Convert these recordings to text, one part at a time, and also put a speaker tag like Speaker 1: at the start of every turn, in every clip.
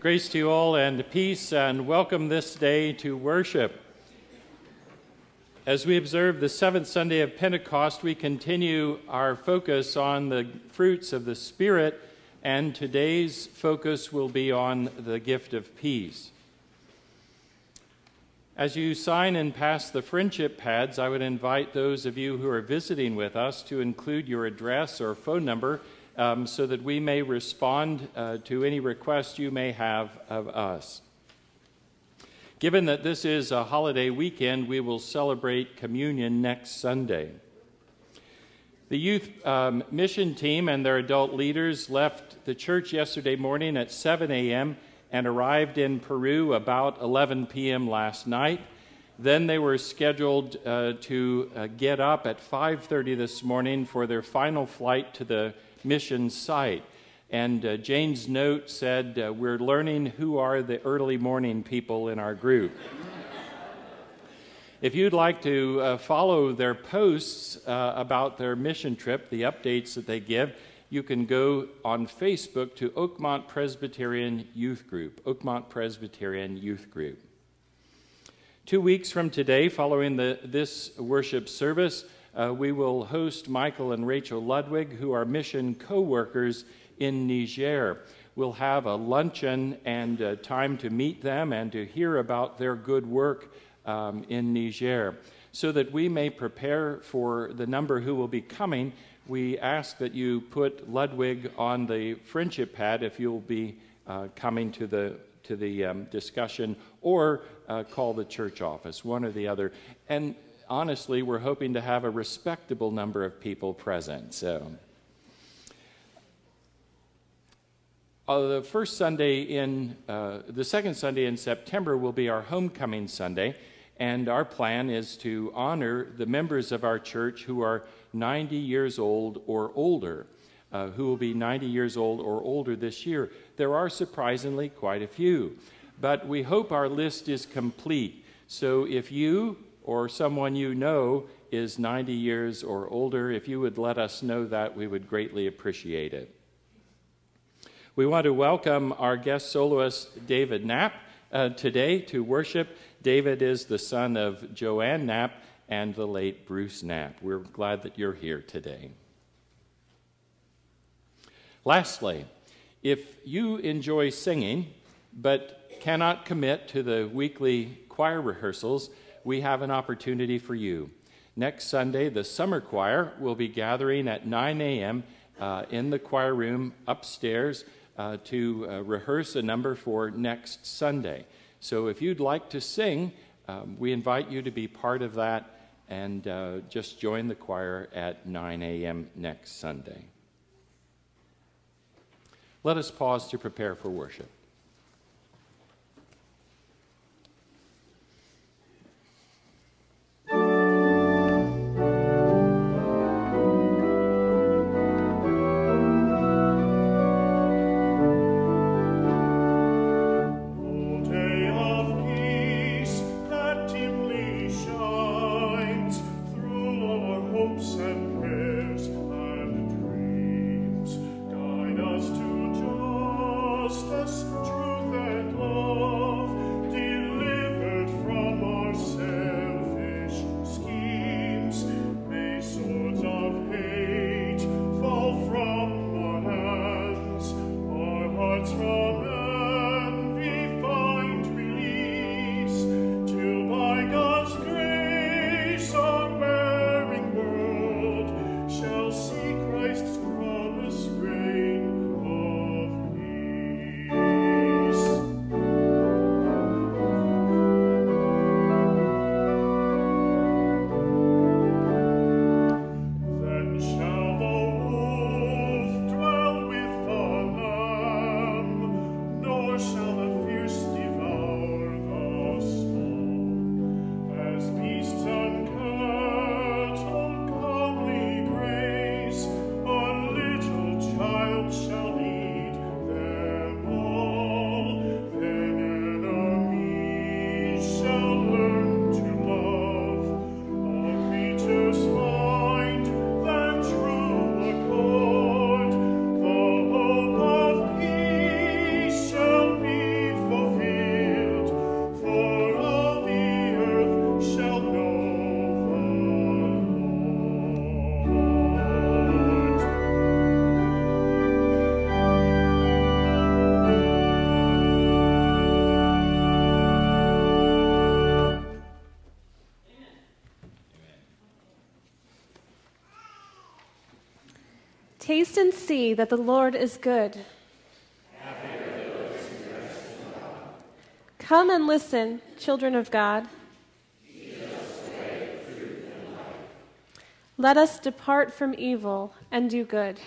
Speaker 1: Grace to you all and peace, and welcome this day to worship. As we observe the seventh Sunday of Pentecost, we continue our focus on the fruits of the Spirit, and today's focus will be on the gift of peace. As you sign and pass the friendship pads, I would invite those of you who are visiting with us to include your address or phone number um, so that we may respond uh, to any request you may have of us. Given that this is a holiday weekend, we will celebrate communion next Sunday. The youth um, mission team and their adult leaders left the church yesterday morning at 7 a.m. and arrived in Peru about 11 p.m. last night. Then they were scheduled uh, to uh, get up at 5:30 this morning for their final flight to the mission site. And uh, Jane's note said, uh, We're learning who are the early morning people in our group. if you'd like to uh, follow their posts uh, about their mission trip, the updates that they give, you can go on Facebook to Oakmont Presbyterian Youth Group. Oakmont Presbyterian Youth Group. Two weeks from today, following the, this worship service, uh, we will host Michael and Rachel Ludwig, who are mission co workers in Niger. We'll have a luncheon and uh, time to meet them and to hear about their good work um, in Niger. So that we may prepare for the number who will be coming, we ask that you put Ludwig on the friendship pad if you'll be uh, coming to the to the um, discussion or uh, call the church office, one or the other. And honestly, we're hoping to have a respectable number of people present. So, uh, the first Sunday in, uh, the second Sunday in September will be our homecoming Sunday, and our plan is to honor the members of our church who are 90 years old or older. Uh, who will be 90 years old or older this year. There are surprisingly quite a few, but we hope our list is complete. So if you or someone you know is 90 years or older, if you would let us know that, we would greatly appreciate it. We want to welcome our guest soloist, David Knapp, uh, today to worship. David is the son of Joanne Knapp and the late Bruce Knapp. We're glad that you're here today. Lastly, if you enjoy singing but cannot commit to the weekly choir rehearsals, we have an opportunity for you. Next Sunday, the summer choir will be gathering at 9 a.m. Uh, in the choir room upstairs uh, to uh, rehearse a number for next Sunday. So if you'd like to sing, um, we invite you to be part of that and uh, just join the choir at 9 a.m. next Sunday. Let us pause to prepare for worship.
Speaker 2: See that the Lord is good. Come and listen, children of God. Let us depart from evil and do good.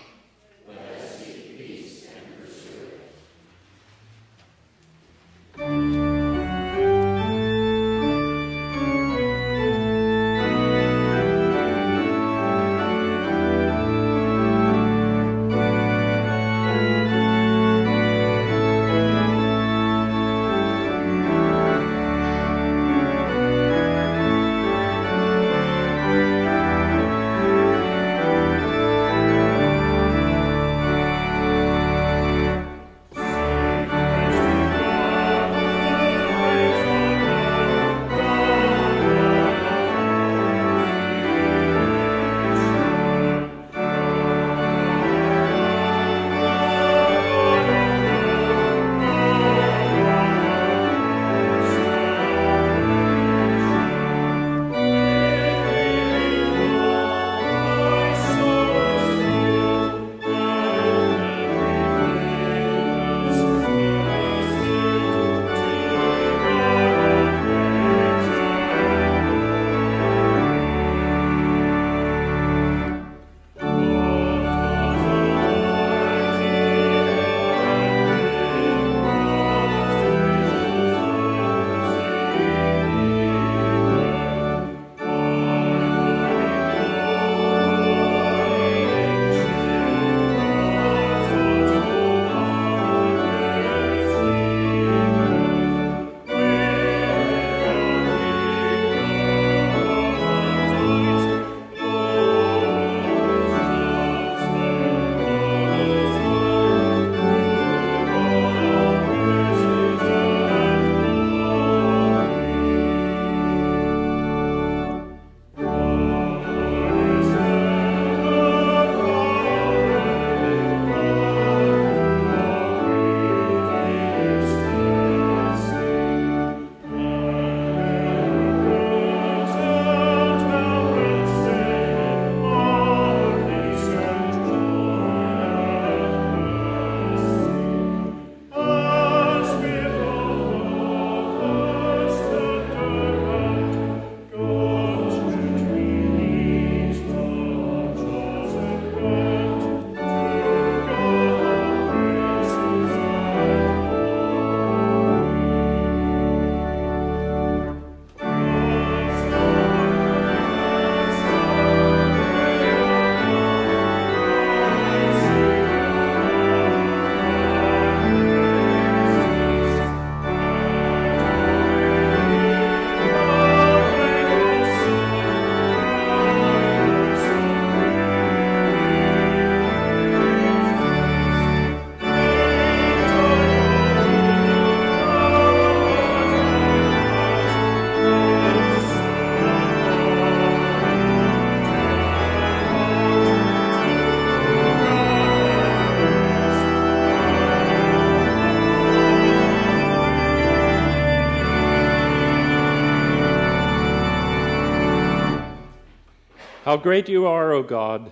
Speaker 1: How great you are, O God!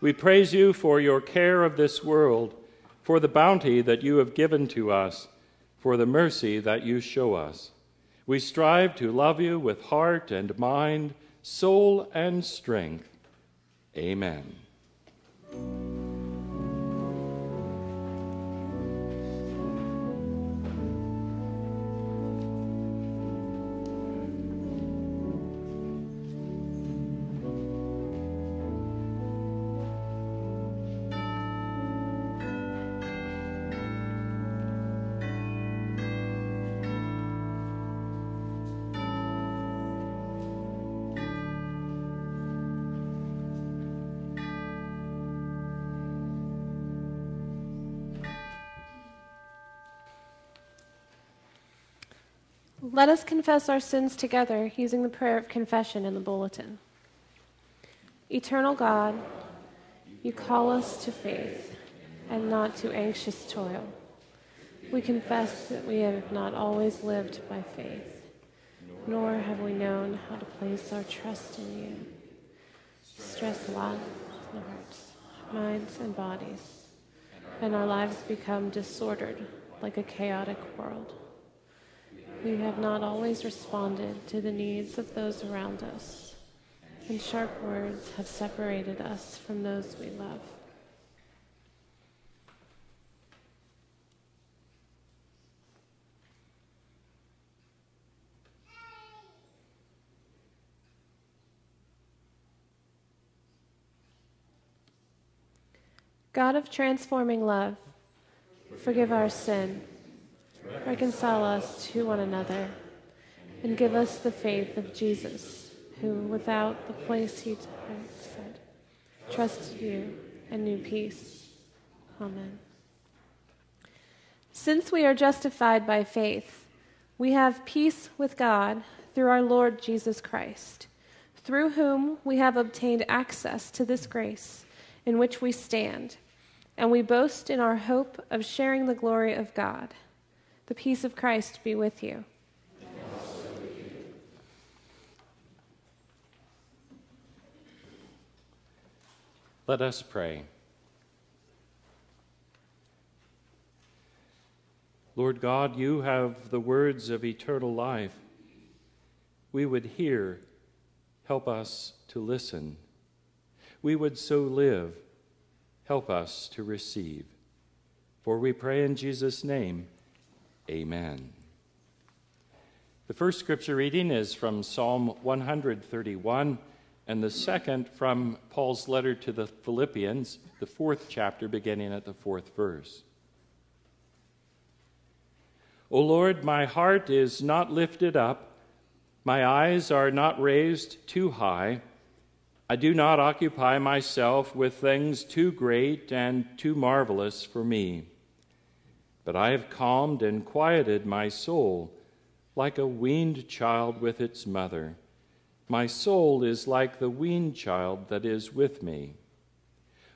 Speaker 1: We praise you for your care of this world, for the bounty that you have given to us, for the mercy that you show us. We strive to love you with heart and mind, soul and strength. Amen.
Speaker 2: Let us confess our sins together using the prayer of confession in the bulletin. Eternal God, you call us to faith and not to anxious toil. We confess that we have not always lived by faith, nor have we known how to place our trust in you. Stress life in our hearts.
Speaker 3: minds, and bodies, and our lives become disordered like a chaotic world. We have not always responded to the needs of those around us, and sharp words have separated us from those we love. God of transforming love, forgive our sin, reconcile us to one another, and give us the faith of Jesus, who, without the place he said, trusted you and knew peace. Amen. Since we are justified by faith, we have peace with God through our Lord Jesus Christ, through whom we have obtained access to this grace in which we stand, and we boast in our hope of sharing the glory of God. The peace of Christ be with you.
Speaker 1: Let us pray. Lord God, you have the words of eternal life. We would hear, help us to listen we would so live. Help us to receive. For we pray in Jesus' name, amen. The first scripture reading is from Psalm 131, and the second from Paul's letter to the Philippians, the fourth chapter, beginning at the fourth verse. O Lord, my heart is not lifted up, my eyes are not raised too high. I do not occupy myself with things too great and too marvelous for me, but I have calmed and quieted my soul like a weaned child with its mother. My soul is like the weaned child that is with me.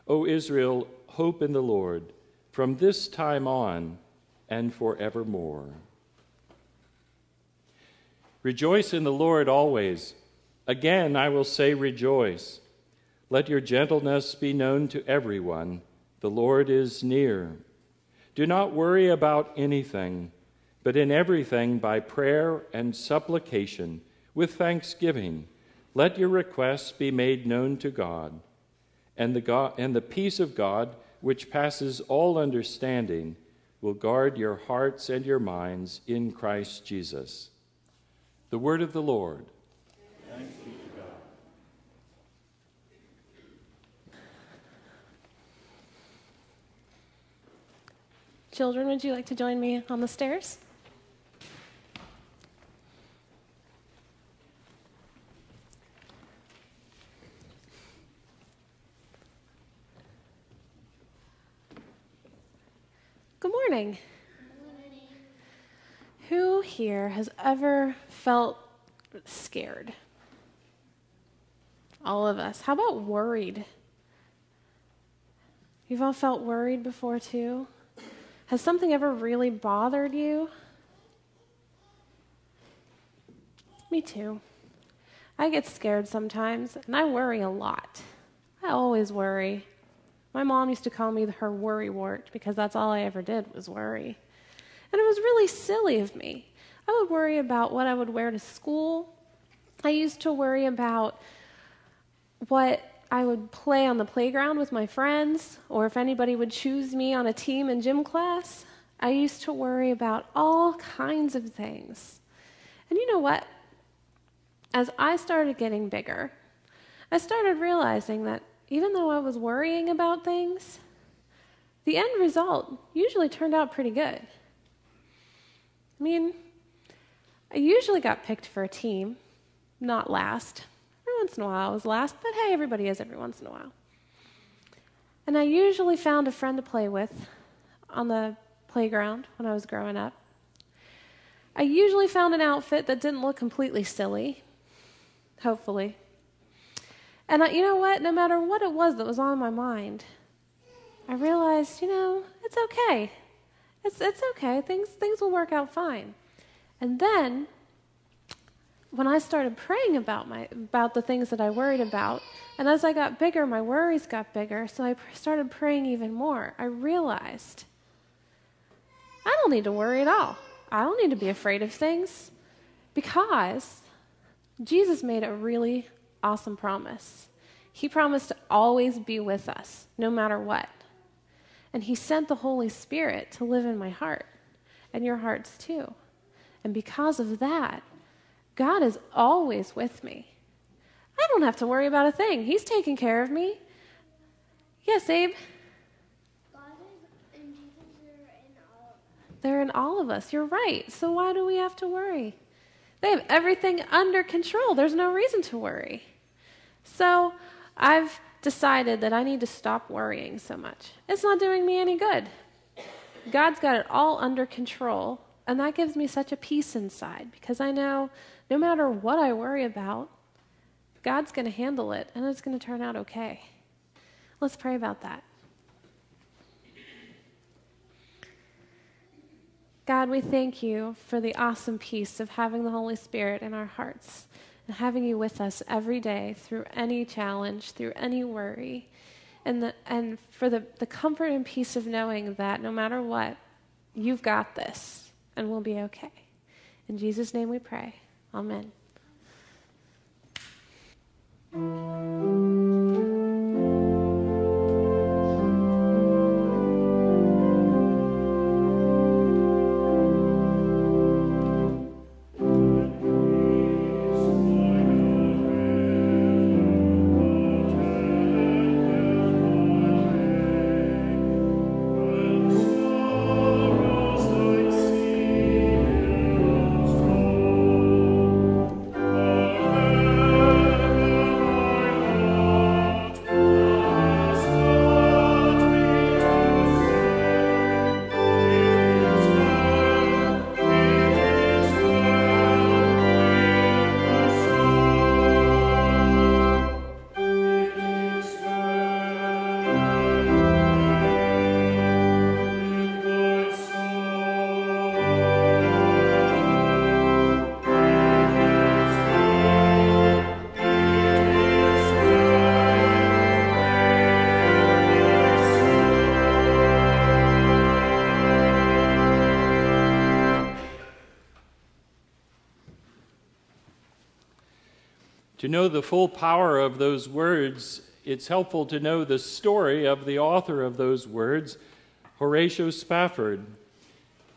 Speaker 1: O Israel, hope in the Lord from this time on and forevermore. Rejoice in the Lord always. Again, I will say, rejoice. Let your gentleness be known to everyone. The Lord is near. Do not worry about anything, but in everything, by prayer and supplication, with thanksgiving, let your requests be made known to God. And the, God, and the peace of God, which passes all understanding, will guard your hearts and your minds in Christ Jesus. The word of the Lord.
Speaker 3: Children, would you like to join me on the stairs? Good morning. Who here has ever felt scared? All of us. How about worried? You've all felt worried before, too? Has something ever really bothered you? Me too. I get scared sometimes, and I worry a lot. I always worry. My mom used to call me her worry wart because that's all I ever did was worry. And it was really silly of me. I would worry about what I would wear to school. I used to worry about what I would play on the playground with my friends, or if anybody would choose me on a team in gym class. I used to worry about all kinds of things. And you know what? As I started getting bigger, I started realizing that even though I was worrying about things, the end result usually turned out pretty good. I mean, I usually got picked for a team, not last once in a while was last, but hey, everybody is every once in a while. And I usually found a friend to play with on the playground when I was growing up. I usually found an outfit that didn't look completely silly, hopefully. And I, you know what? No matter what it was that was on my mind, I realized, you know, it's okay. It's, it's okay. Things, things will work out fine. And then when I started praying about my about the things that I worried about, And as I got bigger, my worries got bigger, so I started praying even more. I realized I don't need to worry at all. I don't need to be afraid of things because Jesus made a really awesome promise. He promised to always be with us, no matter what. And He sent the Holy Spirit to live in my heart and your hearts too. And because of that, God is always with me. I don't have to worry about a thing. He's taking care of me. Yes, Abe? God is, in They're in all of us. You're right. So why do we have to worry? They have everything under control. There's no reason to worry. So I've decided that I need to stop worrying so much. It's not doing me any good. God's got it all under control, and that gives me such a peace inside because I know no matter what I worry about, God's going to handle it and it's going to turn out okay. Let's pray about that. God, we thank you for the awesome peace of having the Holy Spirit in our hearts and having you with us every day through any challenge, through any worry, and, the, and for the, the comfort and peace of knowing that no matter what, you've got this and we'll be okay. In Jesus' name we pray. Amen.
Speaker 1: Know the full power of those words, it's helpful to know the story of the author of those words, Horatio Spafford.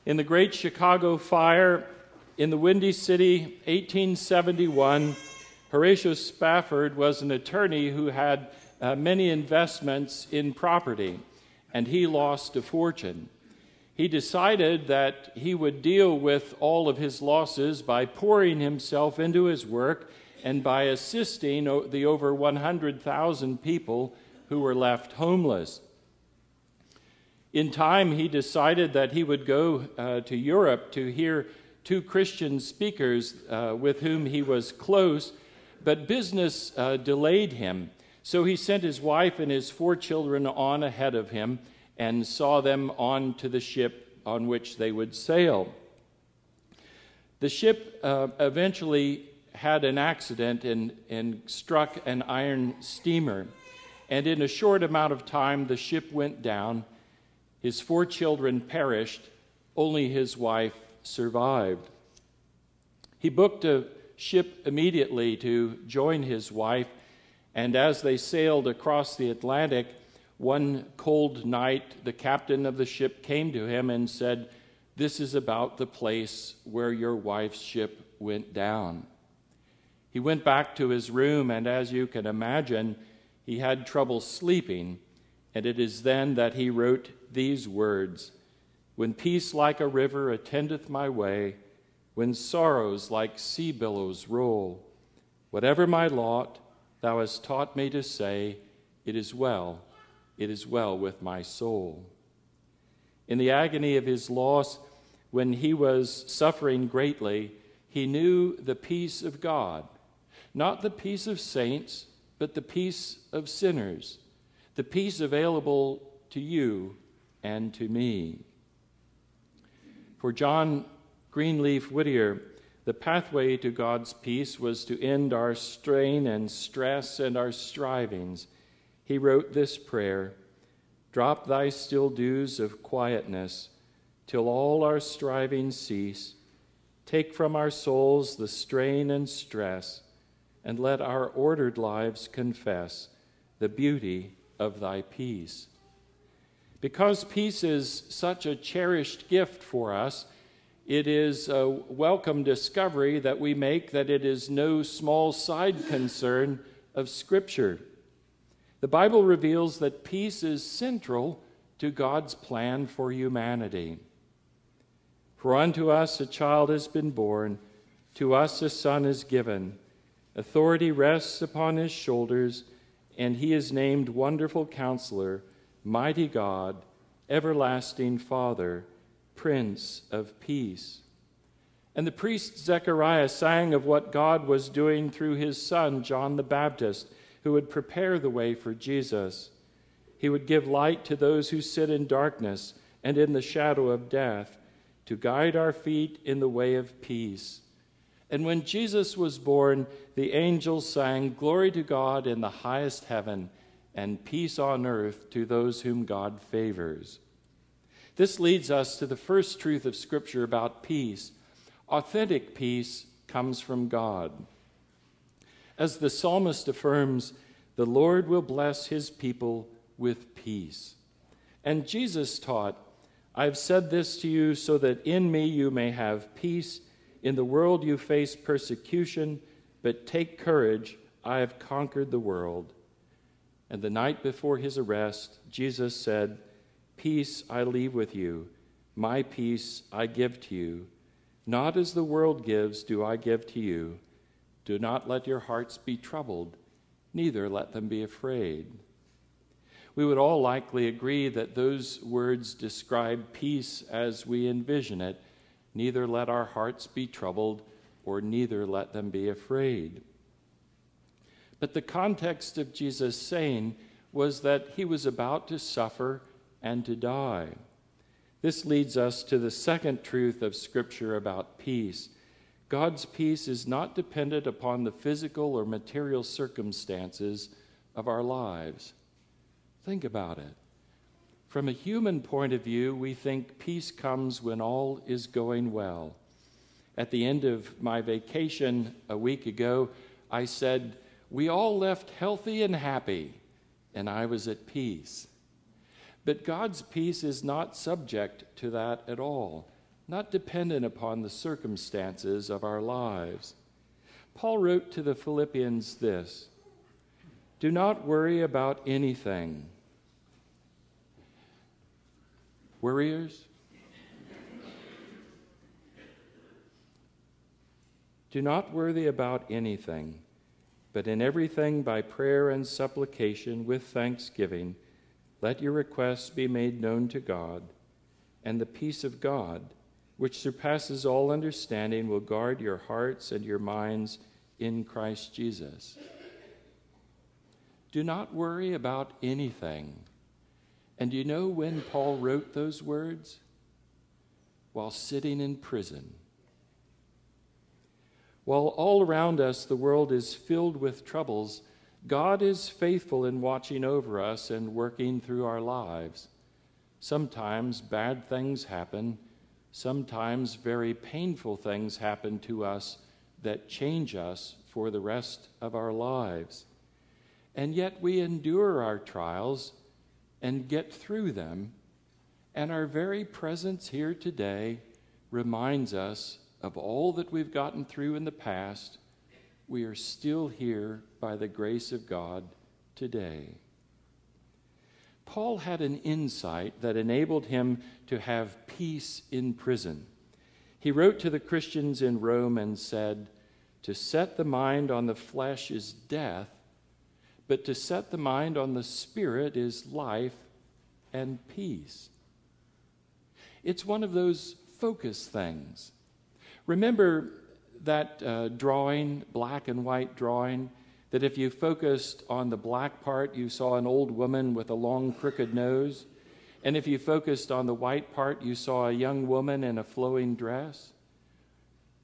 Speaker 1: In the Great Chicago Fire in the Windy City, 1871, Horatio Spafford was an attorney who had uh, many investments in property, and he lost a fortune. He decided that he would deal with all of his losses by pouring himself into his work and by assisting the over 100,000 people who were left homeless. In time, he decided that he would go uh, to Europe to hear two Christian speakers uh, with whom he was close, but business uh, delayed him. So he sent his wife and his four children on ahead of him and saw them on to the ship on which they would sail. The ship uh, eventually had an accident and, and struck an iron steamer. And in a short amount of time, the ship went down. His four children perished, only his wife survived. He booked a ship immediately to join his wife, and as they sailed across the Atlantic, one cold night, the captain of the ship came to him and said, This is about the place where your wife's ship went down. He went back to his room, and as you can imagine, he had trouble sleeping. And it is then that he wrote these words When peace like a river attendeth my way, when sorrows like sea billows roll, whatever my lot, thou hast taught me to say, It is well, it is well with my soul. In the agony of his loss, when he was suffering greatly, he knew the peace of God not the peace of saints, but the peace of sinners, the peace available to you and to me. For John Greenleaf Whittier, the pathway to God's peace was to end our strain and stress and our strivings, he wrote this prayer Drop thy still dews of quietness till all our striving cease. Take from our souls the strain and stress, and let our ordered lives confess the beauty of thy peace. Because peace is such a cherished gift for us, it is a welcome discovery that we make that it is no small side concern of Scripture. The Bible reveals that peace is central to God's plan for humanity. For unto us a child has been born, to us a son is given. Authority rests upon his shoulders, and he is named Wonderful Counselor, Mighty God, Everlasting Father Prince of Peace. And the priest Zechariah sang of what God was doing through his son, John the Baptist, who would prepare the way for Jesus. He would give light to those who sit in darkness and in the shadow of death, to guide our feet in the way of peace. And when Jesus was born, the angels sang, Glory to God in the highest heaven, and peace on earth to those whom God favors. This leads us to the first truth of Scripture about peace. Authentic peace comes from God. As the psalmist affirms, the Lord will bless his people with peace. And Jesus taught, I've said this to you so that in me you may have peace. In the world you face persecution, but take courage, I have conquered the world. And the night before his arrest, Jesus said, Peace I leave with you, my peace I give to you. Not as the world gives, do I give to you. Do not let your hearts be troubled, neither let them be afraid. We would all likely agree that those words describe peace as we envision it. Neither let our hearts be troubled, or neither let them be afraid. But the context of Jesus' saying was that he was about to suffer and to die. This leads us to the second truth of Scripture about peace. God's peace is not dependent upon the physical or material circumstances of our lives. Think about it. From a human point of view, we think peace comes when all is going well. At the end of my vacation a week ago, I said, We all left healthy and happy, and I was at peace. But God's peace is not subject to that at all, not dependent upon the circumstances of our lives. Paul wrote to the Philippians this Do not worry about anything. Worriers? Do not worry about anything, but in everything by prayer and supplication with thanksgiving let your requests be made known to God, and the peace of God, which surpasses all understanding, will guard your hearts and your minds in Christ Jesus. Do not worry about anything. And do you know when Paul wrote those words? While sitting in prison. While all around us the world is filled with troubles, God is faithful in watching over us and working through our lives. Sometimes bad things happen, sometimes very painful things happen to us that change us for the rest of our lives. And yet we endure our trials and get through them, and our very presence here today reminds us of all that we've gotten through in the past we are still here by the grace of God today. Paul had an insight that enabled him to have peace in prison. He wrote to the Christians in Rome and said, To set the mind on the flesh is death, but to set the mind on the spirit is life and peace. It's one of those focus things. Remember, that uh, drawing, black and white drawing, that if you focused on the black part, you saw an old woman with a long, crooked nose. And if you focused on the white part, you saw a young woman in a flowing dress.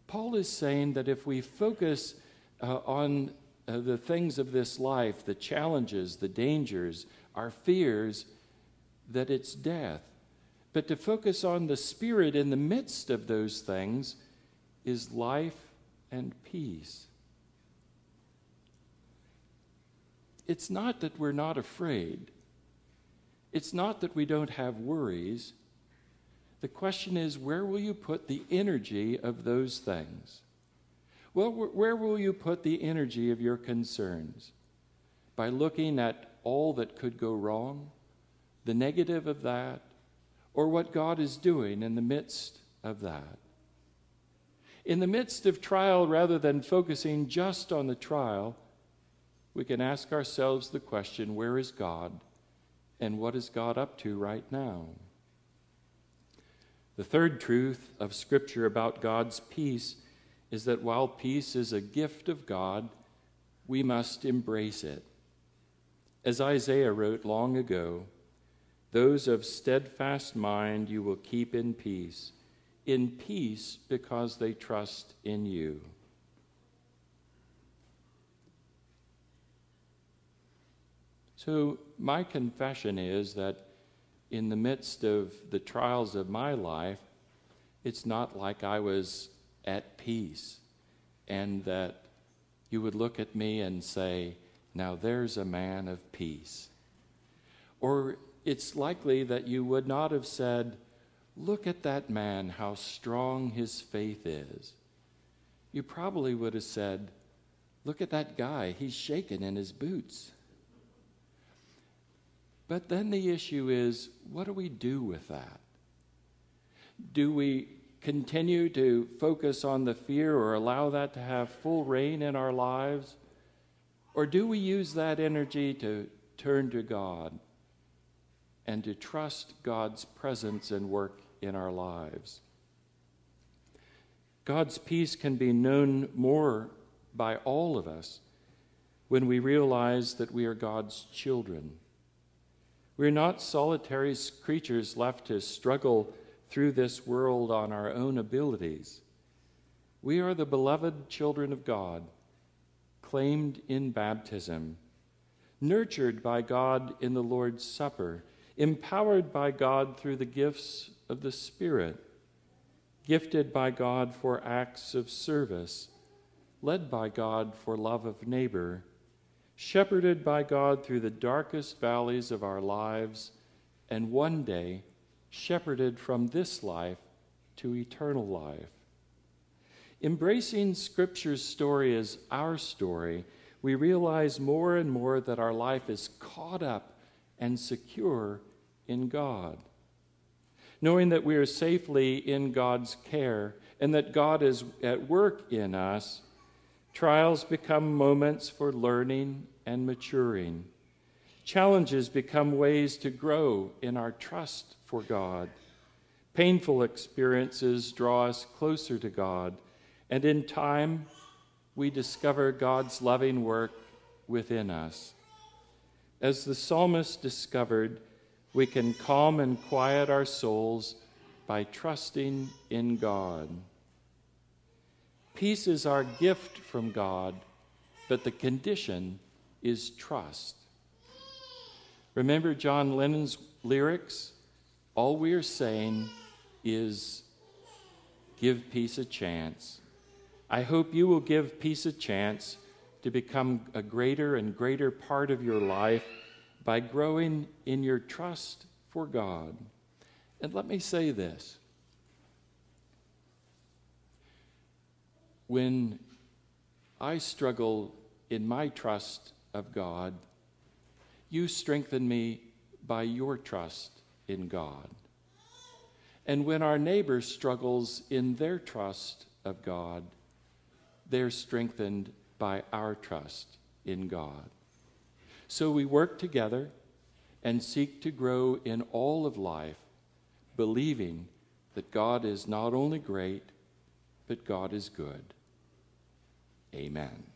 Speaker 1: Paul is saying that if we focus uh, on uh, the things of this life, the challenges, the dangers, our fears, that it's death. But to focus on the Spirit in the midst of those things is life and peace. It's not that we're not afraid. It's not that we don't have worries. The question is, where will you put the energy of those things? Well, where will you put the energy of your concerns? By looking at all that could go wrong, the negative of that, or what God is doing in the midst of that? In the midst of trial, rather than focusing just on the trial, we can ask ourselves the question where is God and what is God up to right now? The third truth of Scripture about God's peace is that while peace is a gift of God, we must embrace it. As Isaiah wrote long ago, those of steadfast mind you will keep in peace, in peace because they trust in you. So, my confession is that in the midst of the trials of my life, it's not like I was at peace and that you would look at me and say, Now there's a man of peace. Or it's likely that you would not have said, Look at that man, how strong his faith is. You probably would have said, Look at that guy, he's shaking in his boots. But then the issue is, what do we do with that? Do we continue to focus on the fear or allow that to have full reign in our lives? Or do we use that energy to turn to God and to trust God's presence and work in our lives? God's peace can be known more by all of us when we realize that we are God's children. We're not solitary creatures left to struggle through this world on our own abilities. We are the beloved children of God, claimed in baptism, nurtured by God in the Lord's Supper, empowered by God through the gifts of the Spirit, gifted by God for acts of service, led by God for love of neighbor, shepherded by God through the darkest valleys of our lives, and one day shepherded from this life to eternal life. Embracing Scripture's story as our story, we realize more and more that our life is caught up and secure in God. Knowing that we are safely in God's care and that God is at work in us, trials become moments for learning and maturing. Challenges become ways to grow in our trust for God. Painful experiences draw us closer to God, and in time, we discover God's loving work within us. As the psalmist discovered, we can calm and quiet our souls by trusting in God. Peace is our gift from God, but the condition is trust. Remember John Lennon's lyrics? All we are saying is give peace a chance. I hope you will give peace a chance to become a greater and greater part of your life by growing in your trust for God. And let me say this when I struggle in my trust of God, you strengthen me by your trust in God. And when our neighbor struggles in their trust of God, they're strengthened by our trust in God. So we work together and seek to grow in all of life, believing that God is not only great, but God is good. Amen.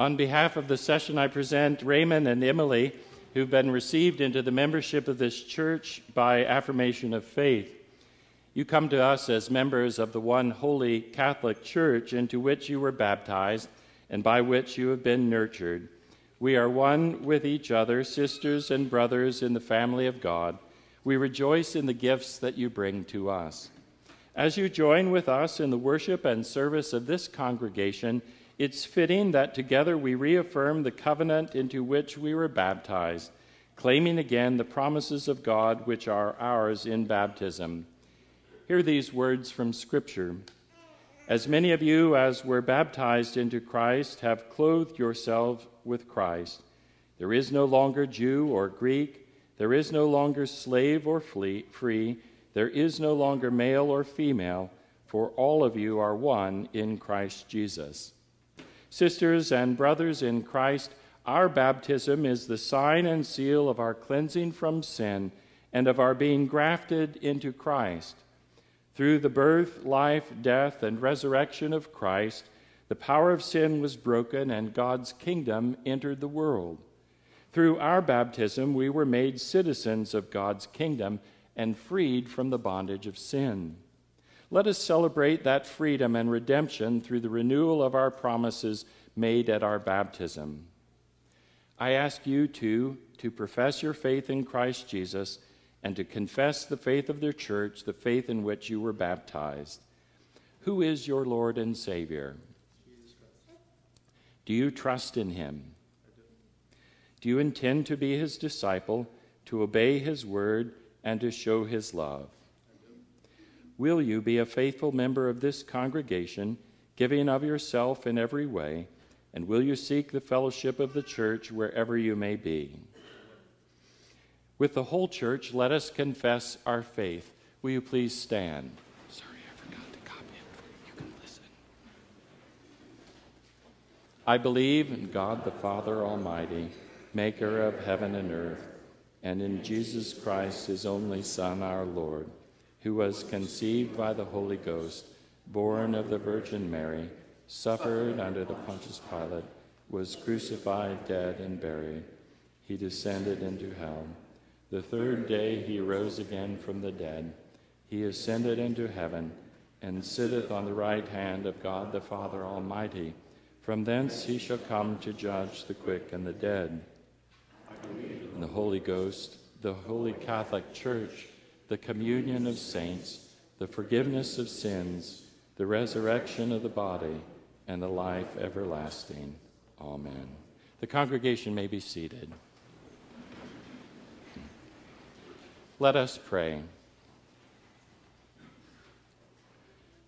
Speaker 1: On behalf of the session, I present Raymond and Emily, who've been received into the membership of this church by affirmation of faith. You come to us as members of the one holy Catholic Church into which you were baptized and by which you have been nurtured. We are one with each other, sisters and brothers in the family of God. We rejoice in the gifts that you bring to us. As you join with us in the worship and service of this congregation, it's fitting that together we reaffirm the covenant into which we were baptized, claiming again the promises of God which are ours in baptism. Hear these words from Scripture. As many of you as were baptized into Christ have clothed yourselves with Christ. There is no longer Jew or Greek, there is no longer slave or free, there is no longer male or female, for all of you are one in Christ Jesus. Sisters and brothers in Christ, our baptism is the sign and seal of our cleansing from sin and of our being grafted into Christ. Through the birth, life, death, and resurrection of Christ, the power of sin was broken and God's kingdom entered the world. Through our baptism, we were made citizens of God's kingdom and freed from the bondage of sin. Let us celebrate that freedom and redemption through the renewal of our promises made at our baptism. I ask you too to profess your faith in Christ Jesus and to confess the faith of the church, the faith in which you were baptized. Who is your Lord and Savior? Do you trust in him? Do you intend to be his disciple, to obey his word, and to show his love? Will you be a faithful member of this congregation, giving of yourself in every way? And will you seek the fellowship of the church wherever you may be? With the whole church, let us confess our faith. Will you please stand? Sorry, I forgot to copy it. You can listen. I believe in God the Father Almighty, maker of heaven and earth, and in Jesus Christ, his only Son, our Lord who was conceived by the Holy Ghost, born of the Virgin Mary, suffered under the Pontius Pilate, was crucified, dead, and buried. He descended into hell. The third day he rose again from the dead. He ascended into heaven and sitteth on the right hand of God the Father Almighty. From thence he shall come to judge the quick and the dead. And the Holy Ghost, the Holy Catholic Church, the communion of saints, the forgiveness of sins, the resurrection of the body, and the life everlasting. Amen. The congregation may be seated. Let us pray.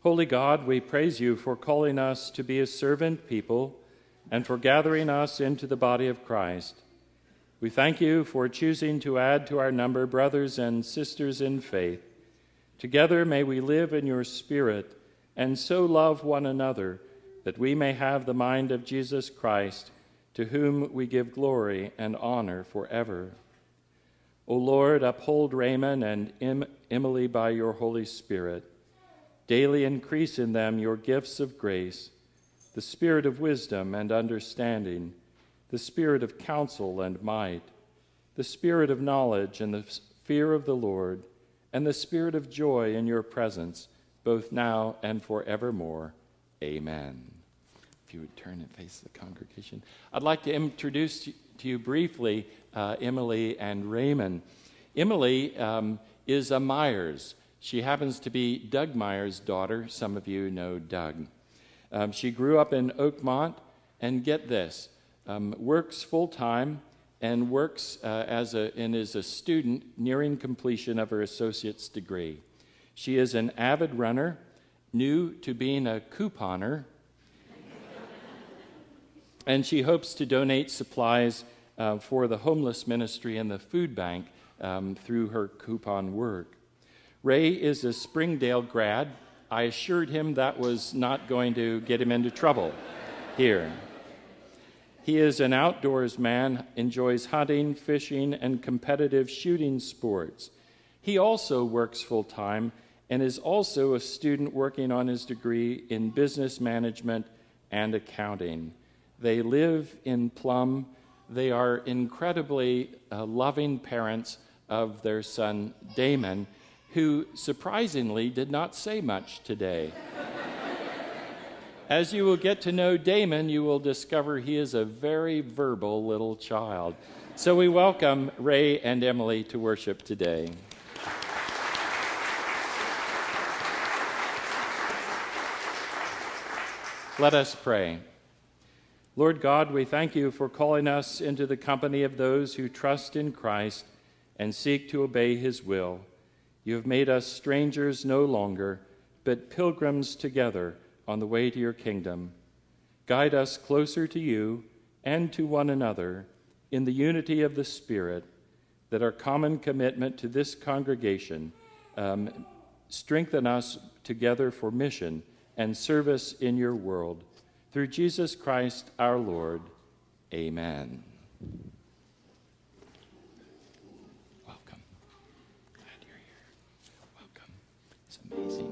Speaker 1: Holy God, we praise you for calling us to be a servant people and for gathering us into the body of Christ. We thank you for choosing to add to our number brothers and sisters in faith. Together may we live in your spirit and so love one another that we may have the mind of Jesus Christ, to whom we give glory and honor forever. O Lord, uphold Raymond and em- Emily by your Holy Spirit. Daily increase in them your gifts of grace, the spirit of wisdom and understanding the spirit of counsel and might, the spirit of knowledge and the fear of the Lord, and the spirit of joy in your presence, both now and forevermore. Amen. If you would turn and face the congregation, I'd like to introduce to you briefly uh, Emily and Raymond. Emily um, is a Myers. She happens to be Doug Myers' daughter. Some of you know Doug. Um, she grew up in Oakmont, and get this um, works full time and works uh, as a, and is a student nearing completion of her associate's degree. She is an avid runner, new to being a couponer, and she hopes to donate supplies uh, for the homeless ministry and the food bank um, through her coupon work. Ray is a Springdale grad. I assured him that was not going to get him into trouble here. He is an outdoors man, enjoys hunting, fishing, and competitive shooting sports. He also works full time and is also a student working on his degree in business management and accounting. They live in Plum. They are incredibly uh, loving parents of their son Damon, who surprisingly did not say much today. As you will get to know Damon, you will discover he is a very verbal little child. So we welcome Ray and Emily to worship today. Let us pray. Lord God, we thank you for calling us into the company of those who trust in Christ and seek to obey his will. You have made us strangers no longer, but pilgrims together on the way to your kingdom. Guide us closer to you and to one another in the unity of the Spirit, that our common commitment to this congregation um, strengthen us together for mission and service in your world. Through Jesus Christ our Lord. Amen. Welcome. Glad you're here. Welcome. It's amazing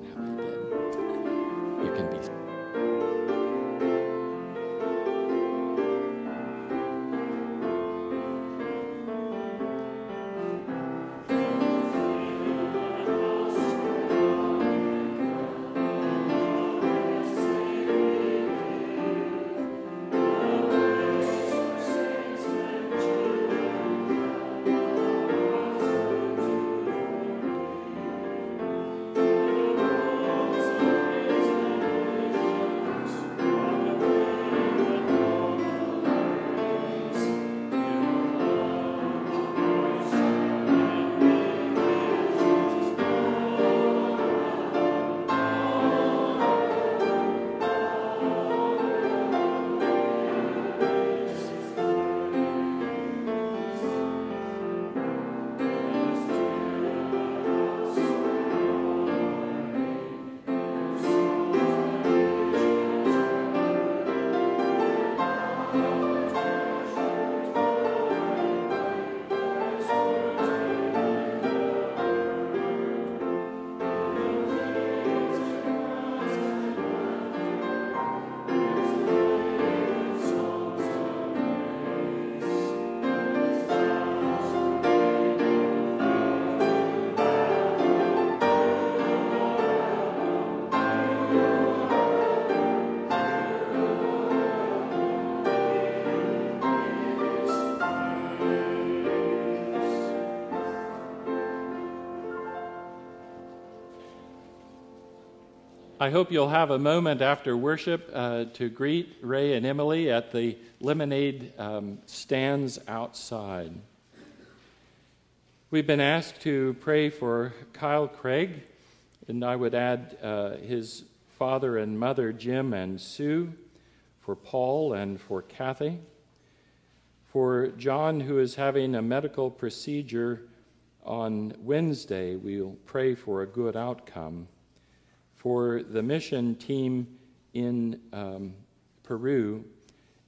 Speaker 1: I hope you'll have a moment after worship uh, to greet Ray and Emily at the lemonade um, stands outside. We've been asked to pray for Kyle Craig, and I would add uh, his father and mother, Jim and Sue, for Paul and for Kathy, for John, who is having a medical procedure on Wednesday. We'll pray for a good outcome for the mission team in um, Peru,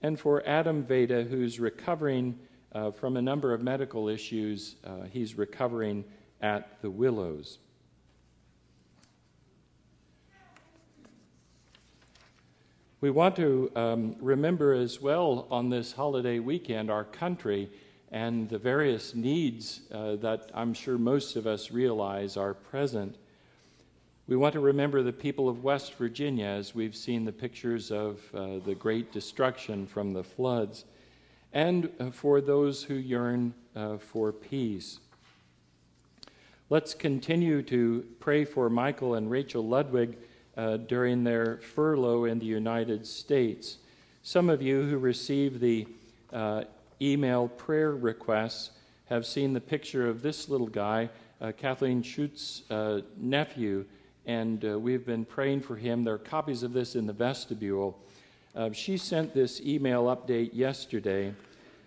Speaker 1: and for Adam Veda, who's recovering uh, from a number of medical issues. Uh, he's recovering at the Willows. We want to um, remember as well on this holiday weekend our country and the various needs uh, that I'm sure most of us realize are present. We want to remember the people of West Virginia as we've seen the pictures of uh, the great destruction from the floods, and uh, for those who yearn uh, for peace. Let's continue to pray for Michael and Rachel Ludwig uh, during their furlough in the United States. Some of you who received the uh, email prayer requests have seen the picture of this little guy, uh, Kathleen Schutz's nephew and uh, we've been praying for him. There are copies of this in the vestibule. Uh, she sent this email update yesterday.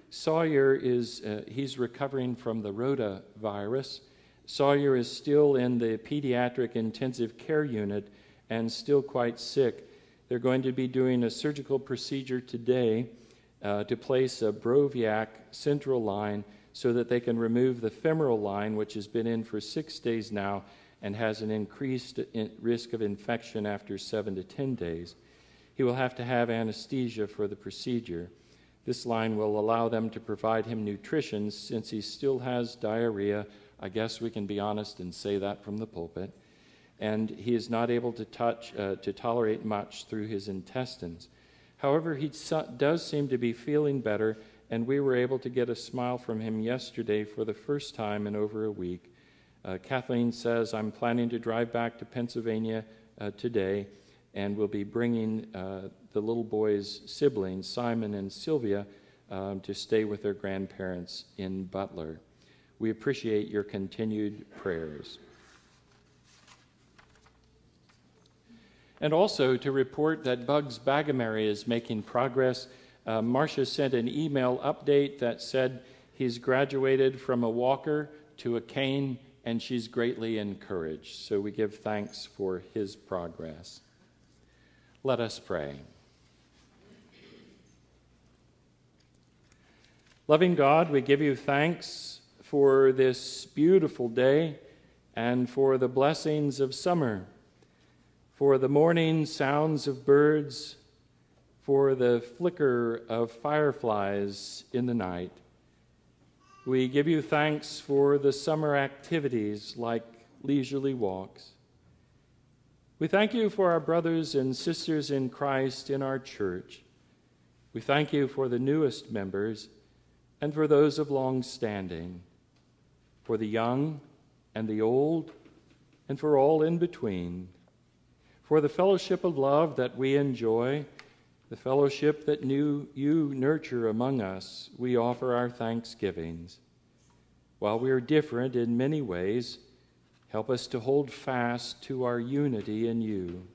Speaker 1: Sawyer is uh, he's recovering from the rotavirus. Sawyer is still in the pediatric intensive care unit and still quite sick. They're going to be doing a surgical procedure today uh, to place a Broviac central line so that they can remove the femoral line, which has been in for six days now and has an increased risk of infection after seven to 10 days. He will have to have anesthesia for the procedure. This line will allow them to provide him nutrition since he still has diarrhea. I guess we can be honest and say that from the pulpit. And he is not able to touch uh, to tolerate much through his intestines. However, he does seem to be feeling better, and we were able to get a smile from him yesterday for the first time in over a week. Uh, Kathleen says, I'm planning to drive back to Pennsylvania uh, today and will be bringing uh, the little boy's siblings, Simon and Sylvia, um, to stay with their grandparents in Butler. We appreciate your continued prayers. And also to report that Bugs Bagamary is making progress. Uh, Marcia sent an email update that said he's graduated from a walker to a cane, and she's greatly encouraged. So we give thanks for his progress. Let us pray. Loving God, we give you thanks for this beautiful day and for the blessings of summer, for the morning sounds of birds, for the flicker of fireflies in the night. We give you thanks for the summer activities like leisurely walks. We thank you for our brothers and sisters in Christ in our church. We thank you for the newest members and for those of long standing, for the young and the old, and for all in between, for the fellowship of love that we enjoy, the fellowship that new, you nurture among us, we offer our thanksgivings. While we are different in many ways, Help us to hold fast to our unity in you.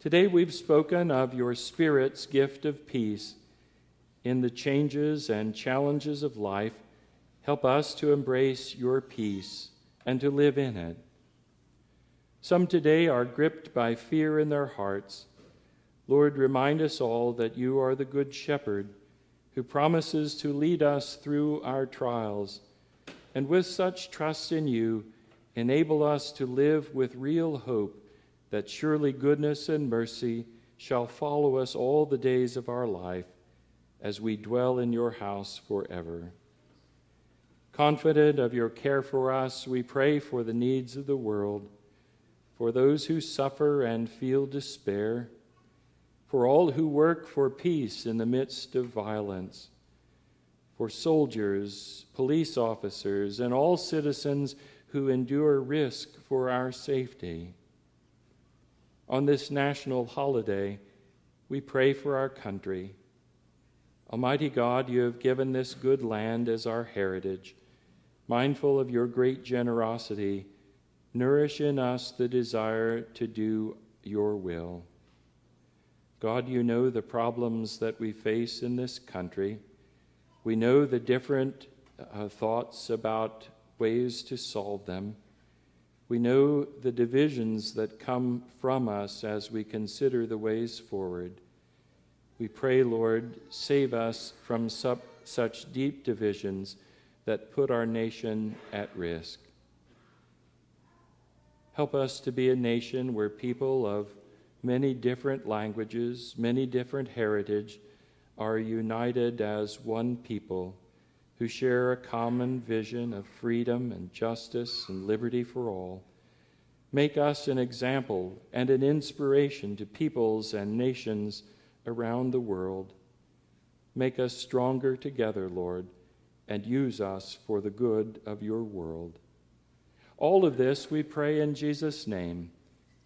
Speaker 1: Today we've spoken of your Spirit's gift of peace in the changes and challenges of life. Help us to embrace your peace and to live in it. Some today are gripped by fear in their hearts. Lord, remind us all that you are the Good Shepherd who promises to lead us through our trials. And with such trust in you, enable us to live with real hope that surely goodness and mercy shall follow us all the days of our life as we dwell in your house forever. Confident of your care for us, we pray for the needs of the world, for those who suffer and feel despair, for all who work for peace in the midst of violence, for soldiers, police officers, and all citizens who endure risk for our safety. On this national holiday, we pray for our country. Almighty God, you have given this good land as our heritage. Mindful of your great generosity, nourish in us the desire to do your will. God, you know the problems that we face in this country. We know the different uh, thoughts about ways to solve them. We know the divisions that come from us as we consider the ways forward. We pray, Lord, save us from such deep divisions that put our nation at risk. Help us to be a nation where people of many different languages, many different heritage, are united as one people who share a common vision of freedom and justice and liberty for all. Make us an example and an inspiration to peoples and nations around the world. Make us stronger together, Lord, and use us for the good of your world. All of this we pray in Jesus' name,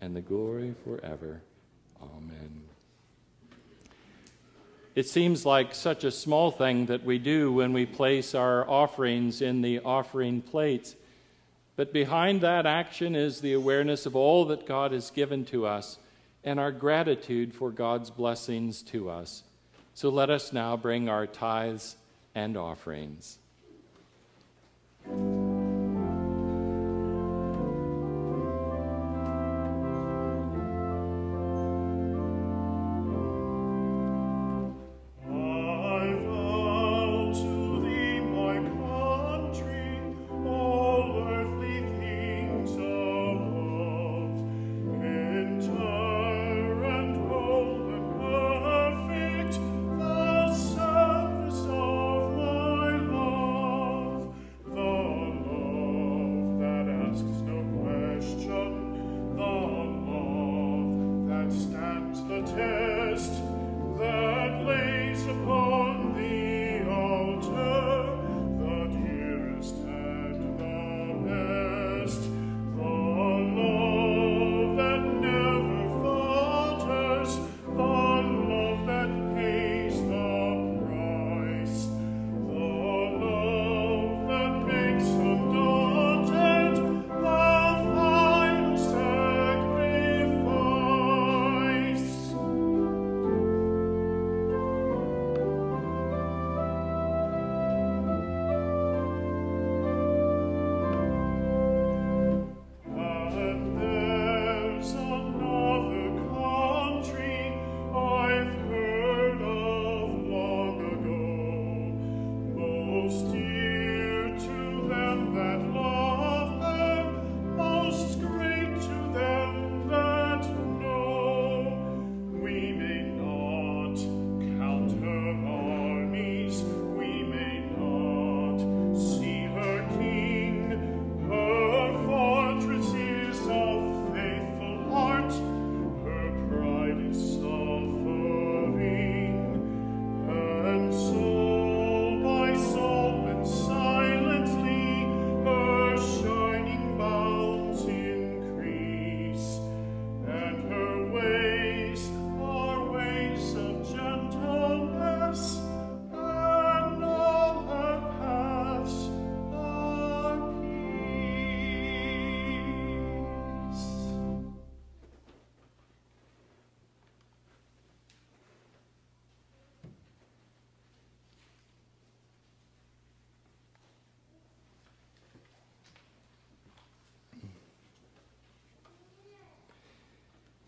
Speaker 1: and the glory forever. Amen. It seems like such a small thing that we do when we place our offerings in the offering plates. But behind that action is the awareness of all that God has given to us
Speaker 2: and our gratitude for God's blessings to us. So let us now bring our tithes and offerings.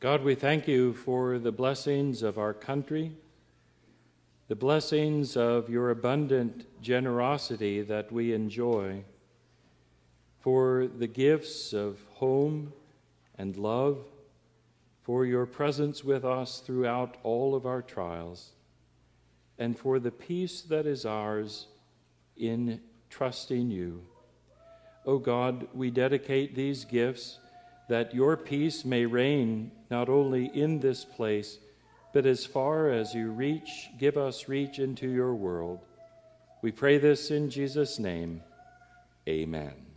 Speaker 2: God, we thank you for the blessings of our country, the blessings of your abundant generosity that we enjoy, for the gifts of home and love, for your presence with us throughout all of our trials, and for the peace that is ours in trusting you. O oh God, we dedicate these gifts that your peace may reign not only in this place, but as far as you reach, give us reach into your world. We pray this in Jesus' name. Amen.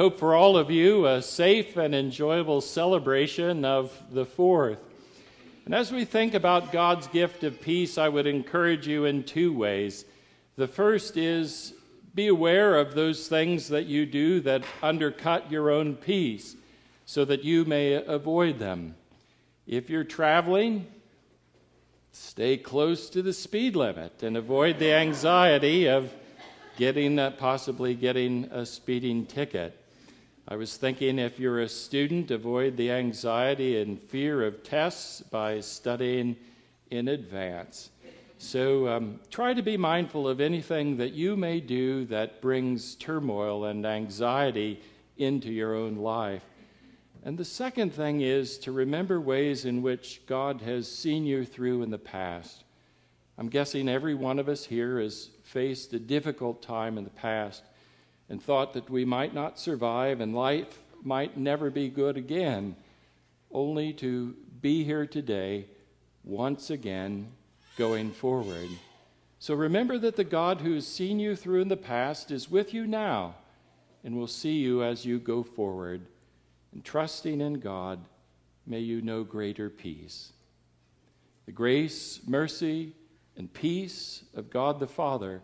Speaker 1: Hope for all of you a safe and enjoyable celebration of the 4th. And as we think about God's gift of peace, I would encourage you in two ways. The first is be aware of those things that you do that undercut your own peace so that you may avoid them. If you're traveling, stay close to the speed limit and avoid the anxiety of getting uh, possibly getting a speeding ticket. I was thinking if you're a student, avoid the anxiety and fear of tests by studying in advance. So um, try to be mindful of anything that you may do that brings turmoil and anxiety into your own life. And the second thing is to remember ways in which God has seen you through in the past. I'm guessing every one of us here has faced a difficult time in the past and thought that we might not survive and life might never be good again, only to be here today once again going forward. So remember that the God who has seen you through in the past is with you now and will see you as you go forward. And trusting in God, may you know greater peace. The grace, mercy, and peace of God the Father,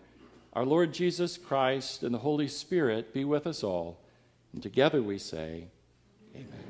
Speaker 1: our Lord Jesus Christ, and the Holy Spirit be with us all. And together we say, Amen.